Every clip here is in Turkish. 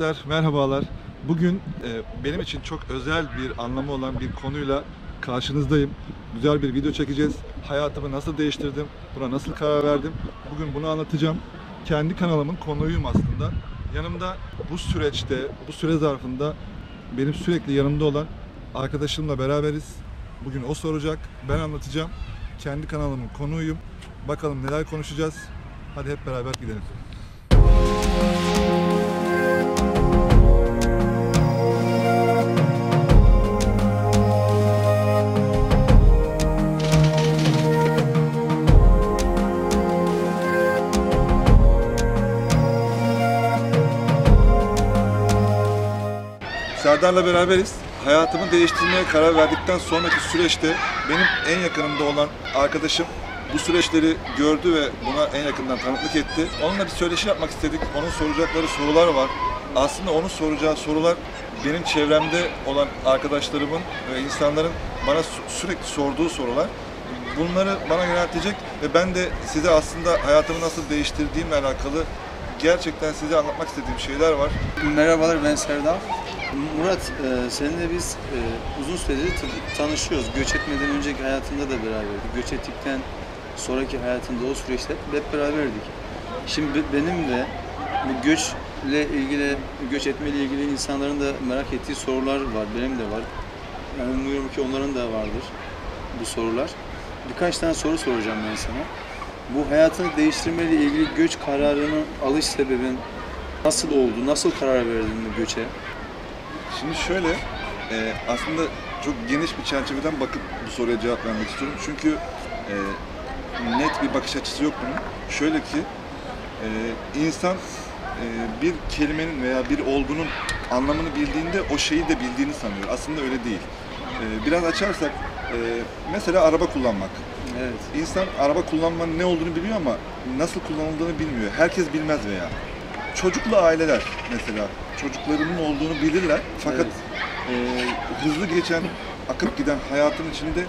Arkadaşlar merhabalar. Bugün e, benim için çok özel bir anlamı olan bir konuyla karşınızdayım. Güzel bir video çekeceğiz. Hayatımı nasıl değiştirdim, buna nasıl karar verdim. Bugün bunu anlatacağım. Kendi kanalımın konuğuyum aslında. Yanımda bu süreçte, bu süre zarfında benim sürekli yanımda olan arkadaşımla beraberiz. Bugün o soracak, ben anlatacağım. Kendi kanalımın konuğuyum. Bakalım neler konuşacağız. Hadi hep beraber gidelim. Serdar'la beraberiz. Hayatımı değiştirmeye karar verdikten sonraki süreçte benim en yakınımda olan arkadaşım bu süreçleri gördü ve buna en yakından tanıklık etti. Onunla bir söyleşi yapmak istedik. Onun soracakları sorular var. Aslında onun soracağı sorular benim çevremde olan arkadaşlarımın ve insanların bana sü- sürekli sorduğu sorular. Bunları bana yöneltecek ve ben de size aslında hayatımı nasıl değiştirdiğimle alakalı gerçekten size anlatmak istediğim şeyler var. Merhabalar ben Serdar. Murat, e, seninle biz e, uzun süredir tanışıyoruz. Göç etmeden önceki hayatında da beraberdik. Göç ettikten sonraki hayatında o süreçte hep beraberdik. Şimdi be- benim de bu göçle ilgili, göç etmeyle ilgili insanların da merak ettiği sorular var. Benim de var. Yani umuyorum ki onların da vardır bu sorular. Birkaç tane soru soracağım ben sana. Bu hayatını değiştirmeyle ilgili göç kararının alış sebebin nasıl oldu? Nasıl karar verdin bu göçe? Şimdi şöyle, e, aslında çok geniş bir çerçeveden bakıp bu soruya cevap vermek istiyorum. Çünkü e, net bir bakış açısı yok bunun. Şöyle ki, e, insan e, bir kelimenin veya bir olgunun anlamını bildiğinde o şeyi de bildiğini sanıyor. Aslında öyle değil. E, biraz açarsak, e, mesela araba kullanmak. Evet. İnsan araba kullanmanın ne olduğunu biliyor ama nasıl kullanıldığını bilmiyor. Herkes bilmez veya. Çocuklu aileler mesela çocuklarının olduğunu bilirler fakat e, hızlı geçen, akıp giden hayatın içinde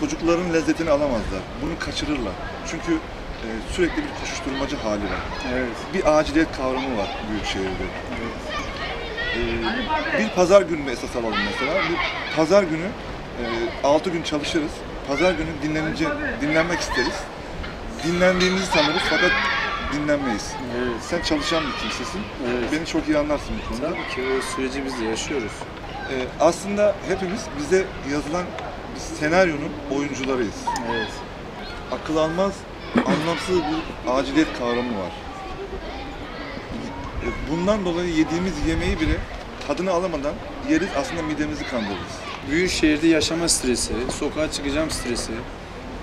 çocukların lezzetini alamazlar. Bunu kaçırırlar. Çünkü e, sürekli bir koşuşturmacı hali var. Evet. Bir aciliyet kavramı var büyük şehirde. evet. Ee, bir pazar gününü esas alalım mesela. Bir pazar günü 6 gün çalışırız. Pazar günü dinlenince dinlenmek isteriz. Dinlendiğimizi sanırız fakat dinlenmeyiz. Evet. Sen çalışan bir kimsesin. Evet. Beni çok iyi anlarsın bu konuda. Tabii ki o süreci biz de yaşıyoruz. Ee, aslında hepimiz bize yazılan bir senaryonun oyuncularıyız. Evet. Akıl almaz, anlamsız bir aciliyet kavramı var. E, Bundan dolayı yediğimiz yemeği bile tadını alamadan yeriz aslında midemizi kandırırız. Büyük şehirde yaşama stresi, sokağa çıkacağım stresi,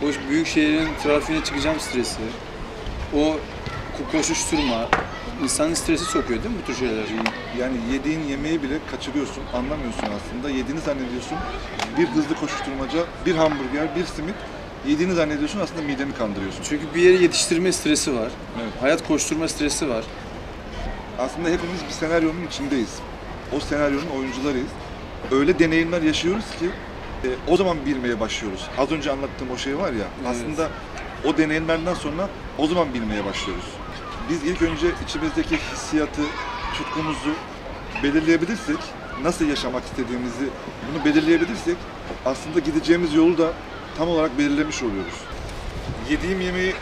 o büyük şehrin trafiğine çıkacağım stresi, o koşuşturma, insanın stresi sokuyor değil mi bu tür şeyler? Yani yediğin yemeği bile kaçırıyorsun, anlamıyorsun aslında. Yediğini zannediyorsun. Bir hızlı koşuşturmaca, bir hamburger, bir simit. Yediğini zannediyorsun aslında mideni kandırıyorsun. Çünkü bir yere yetiştirme stresi var. Evet. Hayat koşturma stresi var. Aslında hepimiz bir senaryonun içindeyiz. O senaryonun oyuncularıyız. Öyle deneyimler yaşıyoruz ki e, o zaman bilmeye başlıyoruz. Az önce anlattığım o şey var ya, Evet. aslında o deneyimlerden sonra o zaman bilmeye başlıyoruz. Biz ilk önce içimizdeki hissiyatı, tutkumuzu belirleyebilirsek, nasıl yaşamak istediğimizi bunu belirleyebilirsek aslında gideceğimiz yolu da tam olarak belirlemiş oluyoruz. Yediğim yemeği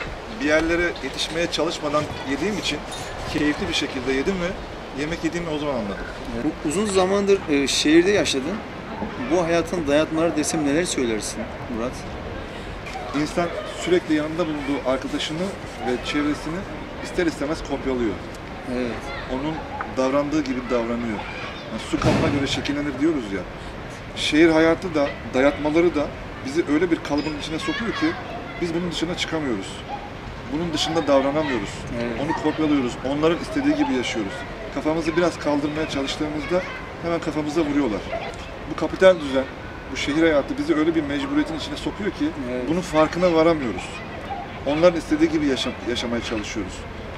bir yerlere yetişmeye çalışmadan yediğim için keyifli bir şekilde yedim ve yemek yediğimi o zaman anladım. Bu Uzun zamandır e, şehirde yaşadın. Bu hayatın dayatmaları desem neler söylersin Murat? İnsan sürekli yanında bulunduğu arkadaşını ve çevresini ister istemez kopyalıyor. Evet. Onun davrandığı gibi davranıyor. Yani su kabına göre şekillenir diyoruz ya. Şehir hayatı da, dayatmaları da bizi öyle bir kalıbın içine sokuyor ki biz bunun dışına çıkamıyoruz. Bunun dışında davranamıyoruz. Evet. Onu kopyalıyoruz. Onların istediği gibi yaşıyoruz. Kafamızı biraz kaldırmaya çalıştığımızda hemen kafamıza vuruyorlar. Bu kapital düzen, bu şehir hayatı bizi öyle bir mecburiyetin içine sokuyor ki Evet. bunun farkına varamıyoruz. Onların istediği gibi yaşam, yaşamaya çalışıyoruz.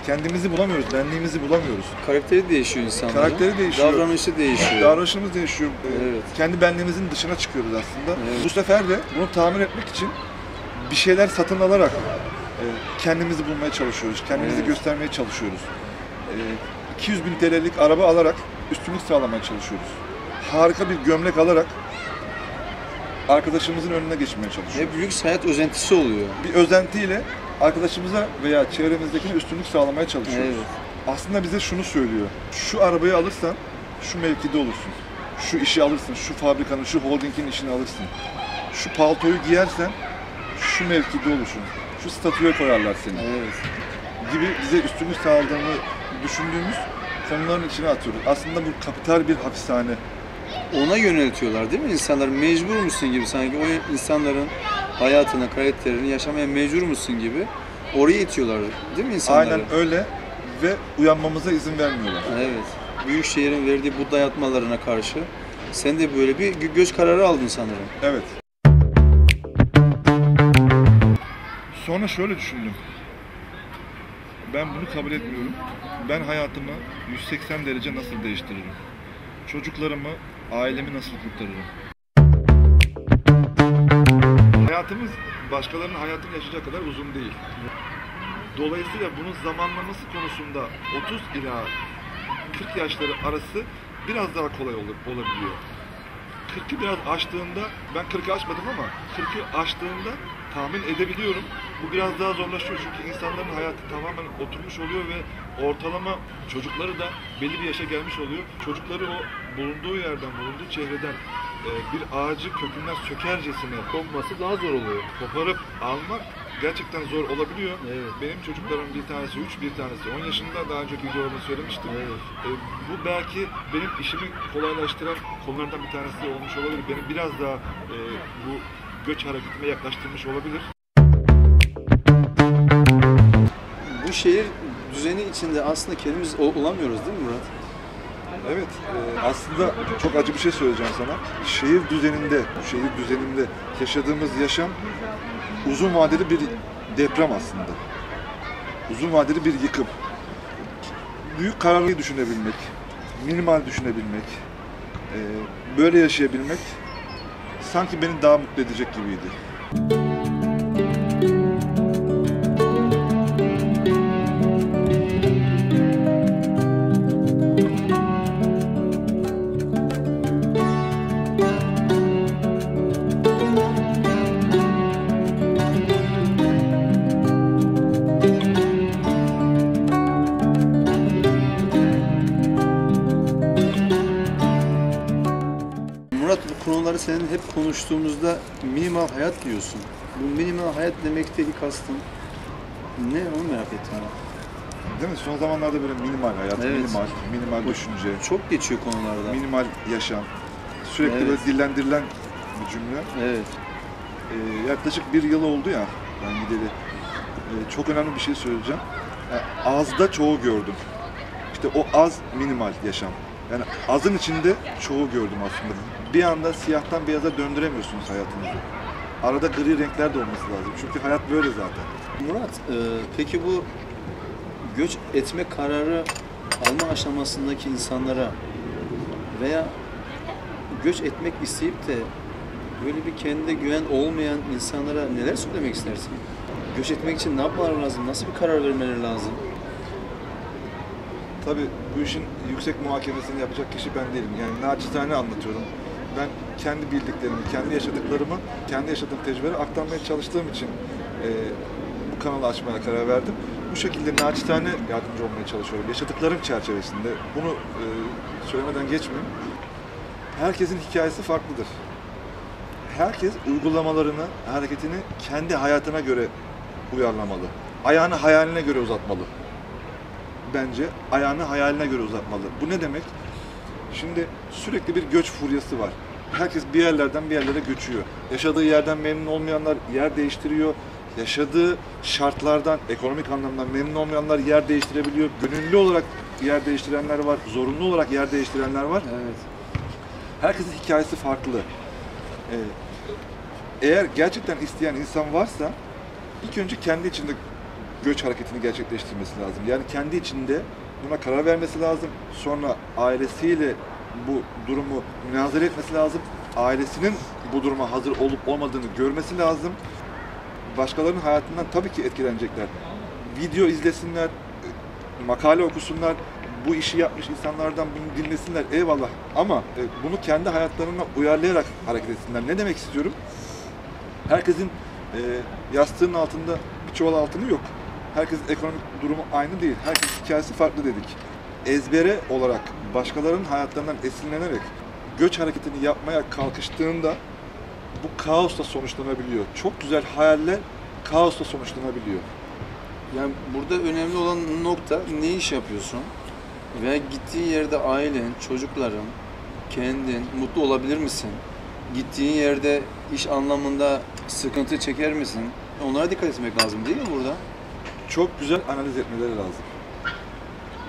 Kendimizi bulamıyoruz, benliğimizi bulamıyoruz. Karakteri değişiyor insanların. Karakteri değişiyor. Davranışı değişiyor. Davranışımız değişiyor. Ee, Evet. Kendi benliğimizin dışına çıkıyoruz aslında. Evet. Bu sefer de bunu tamir etmek için bir şeyler satın alarak e, kendimizi bulmaya çalışıyoruz. Kendimizi Evet. göstermeye çalışıyoruz. E, 200 bin TL'lik araba alarak üstünlük sağlamaya çalışıyoruz. Harika bir gömlek alarak arkadaşımızın önüne geçmeye çalışıyoruz. Hep lüks hayat özentisi oluyor. Bir özentiyle arkadaşımıza veya çevremizdekine üstünlük sağlamaya çalışıyoruz. Evet. Aslında bize şunu söylüyor. Şu arabayı alırsan şu mevkide olursun. Şu işi alırsın, şu fabrikanın, şu holdingin işini alırsın. Şu paltoyu giyersen şu mevkide olursun. Şu statüye koyarlar seni Evet. gibi bize üstünlük sağladığını düşündüğümüz konuların içine atıyoruz. Aslında bu kapital bir hapishane. Ona yöneltiyorlar değil mi insanlar? Mecbur musun gibi sanki o insanların hayatını, karakterini yaşamaya mecbur musun gibi oraya itiyorlar değil mi insanları? Aynen öyle ve uyanmamıza izin vermiyorlar. Evet. Büyük şehrin verdiği bu dayatmalarına karşı sen de böyle bir gö- göz kararı aldın sanırım. Evet. Sonra şöyle düşündüm. Ben bunu kabul etmiyorum. Ben hayatımı 180 derece nasıl değiştiririm? Çocuklarımı, ailemi nasıl kurtarırım? Hayatımız başkalarının hayatını yaşayacak kadar uzun değil. Dolayısıyla bunun zamanlaması konusunda 30 ila 40 yaşları arası biraz daha kolay olur, olabiliyor. 40'ı biraz aştığında, ben 40'ı aşmadım ama 40'ı aştığında tahmin edebiliyorum. Bu biraz daha zorlaşıyor çünkü insanların hayatı tamamen oturmuş oluyor ve ortalama çocukları da belli bir yaşa gelmiş oluyor. Çocukları o bulunduğu yerden, bulunduğu çevreden e, bir ağacı kökünden sökercesine Kopması daha zor oluyor. koparıp almak gerçekten zor olabiliyor. Evet. Benim çocuklarım bir tanesi 3, bir tanesi 10 yaşında. Daha önceki videolarımda söylemiştim. Evet. E, bu belki benim işimi kolaylaştıran konulardan bir tanesi olmuş olabilir. Beni biraz daha e, bu göç hareketine yaklaştırmış olabilir. Bu şehir düzeni içinde aslında kendimiz ol- olamıyoruz değil mi Murat? Evet, e, aslında çok acı bir şey söyleyeceğim sana. Şehir düzeninde, şehir düzeninde yaşadığımız yaşam uzun vadeli bir deprem aslında. Uzun vadeli bir yıkım. Büyük kararlıyı düşünebilmek, minimal düşünebilmek, e, böyle yaşayabilmek sanki beni daha mutlu edecek gibiydi. Senin hep konuştuğumuzda minimal hayat diyorsun. Bu minimal hayat demekte ilk kastın ne onu merak ettim. Değil mi? Son zamanlarda böyle minimal hayat, Evet. minimal, minimal düşünce, Çok geçiyor konularda. minimal yaşam. Sürekli Evet. böyle dillendirilen bir cümle. Evet. Ee, yaklaşık bir yıl oldu ya ben gideli. Ee, çok önemli bir şey söyleyeceğim. Yani azda çoğu gördüm. İşte o az minimal yaşam. Yani azın içinde çoğu gördüm aslında. Bir anda siyahtan beyaza döndüremiyorsunuz hayatınızı. Arada gri renkler de olması lazım. Çünkü hayat böyle zaten. Murat, e, peki bu göç etme kararı alma aşamasındaki insanlara veya göç etmek isteyip de böyle bir kendine güven olmayan insanlara neler söylemek istersin? Göç etmek için ne yapmaları lazım? Nasıl bir karar vermeleri lazım? Tabii bu işin yüksek muhakemesini yapacak kişi ben değilim. Yani naçizane anlatıyorum. Ben kendi bildiklerimi, kendi yaşadıklarımı, kendi yaşadığım tecrübeleri aktarmaya çalıştığım için e, bu kanalı açmaya karar verdim. Bu şekilde naçizane yardımcı olmaya çalışıyorum. Yaşadıklarım çerçevesinde. Bunu e, söylemeden geçmeyeyim. Herkesin hikayesi farklıdır. Herkes uygulamalarını, hareketini kendi hayatına göre uyarlamalı. Ayağını hayaline göre uzatmalı bence ayağını hayaline göre uzatmalı. Bu ne demek? Şimdi sürekli bir göç furyası var. Herkes bir yerlerden bir yerlere göçüyor. Yaşadığı yerden memnun olmayanlar yer değiştiriyor. Yaşadığı şartlardan, ekonomik anlamda memnun olmayanlar yer değiştirebiliyor. Gönüllü olarak yer değiştirenler var, zorunlu olarak yer değiştirenler var. Evet. Herkesin hikayesi farklı. Ee, eğer gerçekten isteyen insan varsa ilk önce kendi içinde göç hareketini gerçekleştirmesi lazım. Yani kendi içinde buna karar vermesi lazım. Sonra ailesiyle bu durumu münazara etmesi lazım. Ailesinin bu duruma hazır olup olmadığını görmesi lazım. Başkalarının hayatından tabii ki etkilenecekler. Video izlesinler, makale okusunlar, bu işi yapmış insanlardan bunu dinlesinler eyvallah ama e, bunu kendi hayatlarına uyarlayarak hareket etsinler. Ne demek istiyorum? Herkesin e, yastığının altında bir çuval altını yok. Herkesin ekonomik durumu aynı değil. Herkesin hikayesi farklı dedik. Ezbere olarak başkalarının hayatlarından esinlenerek göç hareketini yapmaya kalkıştığında bu kaosla sonuçlanabiliyor. Çok güzel hayaller kaosla sonuçlanabiliyor. Yani burada önemli olan nokta ne iş yapıyorsun ve gittiğin yerde ailen, çocukların, kendin mutlu olabilir misin? Gittiğin yerde iş anlamında sıkıntı çeker misin? Onlara dikkat etmek lazım değil mi burada? Çok güzel analiz etmeleri lazım.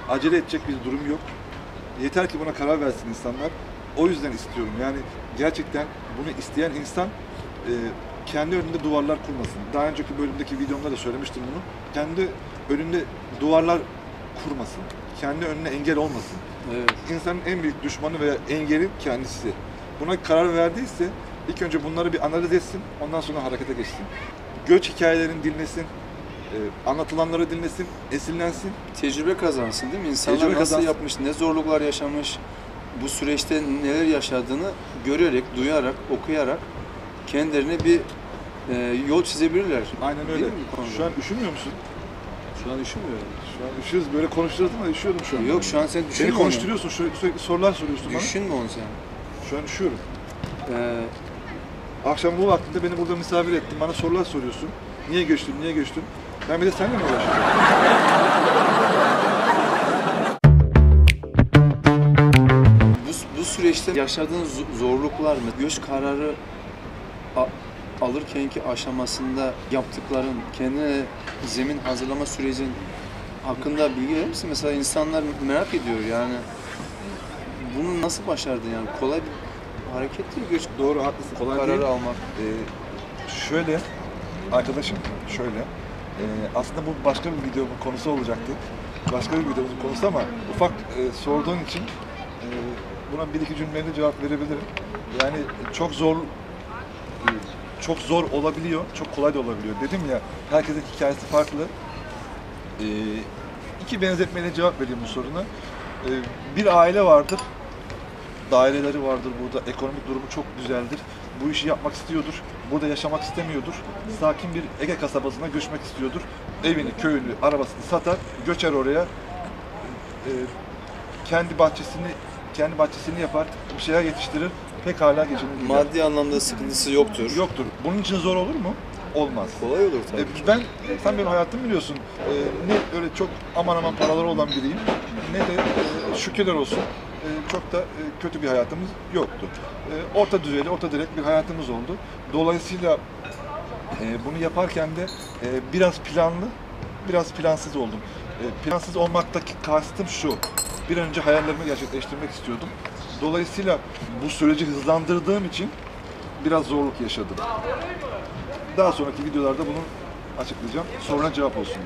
Acele edecek bir durum yok. Yeter ki buna karar versin insanlar. O yüzden istiyorum. Yani gerçekten bunu isteyen insan e, kendi önünde duvarlar kurmasın. Daha önceki bölümdeki videomda da söylemiştim bunu. Kendi önünde duvarlar kurmasın. Kendi önüne engel olmasın. Evet. İnsanın en büyük düşmanı veya engeli kendisi. Buna karar verdiyse ilk önce bunları bir analiz etsin, ondan sonra harekete geçsin. Göç hikayelerini dinlesin, e, anlatılanları dinlesin, esinlensin. Tecrübe kazansın değil mi? İnsanlar Tecrübe nasıl kazansın. yapmış, ne zorluklar yaşamış, bu süreçte neler yaşadığını görerek, duyarak, okuyarak kendilerine bir e, yol çizebilirler. Aynen öyle. Şu an üşümüyor musun? Şu an üşümüyorum. Şu an üşüyoruz. Böyle konuşuyoruz ama üşüyorum şu an. Yok şu an sen düşünme Beni onu. konuşturuyorsun, sürekli, sürekli sorular soruyorsun bana. Düşünme onu sen. Şu an üşüyorum. Ee, Akşam bu vaktinde beni burada misafir ettin, bana sorular soruyorsun. Niye göçtün, niye göçtün? Ben bir de seninle mi uğraşıyorum? bu, bu süreçte yaşadığın zo- zorluklar mı? Göç kararı alırkenki aşamasında yaptıkların, kendine zemin hazırlama sürecin hakkında bilgi verir misin? Mesela insanlar merak ediyor yani. Bunu nasıl başardın yani? Kolay bir hareket değil göç Doğru, haklısın. Kolay kararı değil. almak. Ee, şöyle, arkadaşım şöyle, ee, aslında bu başka bir videonun konusu olacaktı. Başka bir videomuzun konusu ama ufak e, sorduğun için e, buna bir iki cümleyle cevap verebilirim. Yani çok zor, e, çok zor olabiliyor, çok kolay da olabiliyor. Dedim ya, herkesin hikayesi farklı. Ee, iki benzetmeyle cevap vereyim bu soruna. Ee, bir aile vardır, daireleri vardır burada, ekonomik durumu çok güzeldir. Bu işi yapmak istiyordur, burada yaşamak istemiyordur. Sakin bir Ege kasabasına göçmek istiyordur. Evini, köyünü, arabasını satar, göçer oraya. Ee, kendi bahçesini kendi bahçesini yapar, bir şeyler yetiştirir, pekala geçinir. Maddi anlamda sıkıntısı yoktur. Yoktur. Bunun için zor olur mu? Olmaz. Kolay olur tabii. E, ben, sen benim hayatımı biliyorsun. E, ne öyle çok aman aman paraları olan biriyim, ne de e, şükürler olsun çok da e, kötü bir hayatımız yoktu. E, orta düzeyli, orta direkt bir hayatımız oldu. Dolayısıyla e, bunu yaparken de e, biraz planlı, biraz plansız oldum. E, plansız olmaktaki kastım şu, bir önce hayallerimi gerçekleştirmek istiyordum. Dolayısıyla bu süreci hızlandırdığım için biraz zorluk yaşadım. Daha sonraki videolarda bunu açıklayacağım. Soruna cevap olsun.